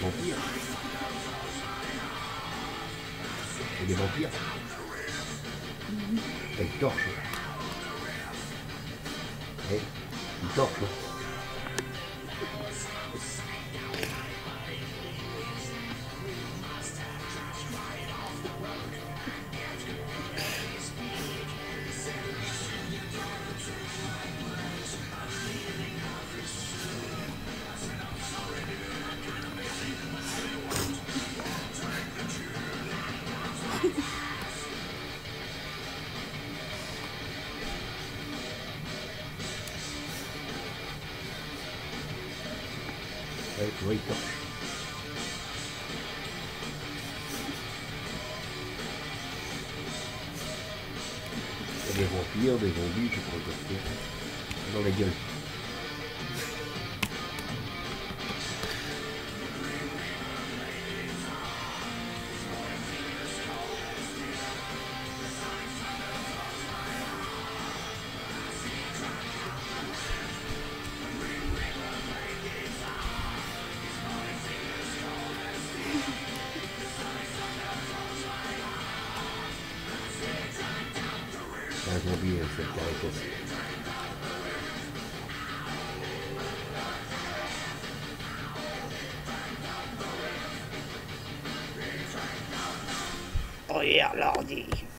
vampires. Des vampires. Une torche. Eh, une torche. Torche. Il y a des vampires, des zombies, je quoi c'est. Dans la gueule. guy's gonna be in for Dykus. Oh yeah, Lordy.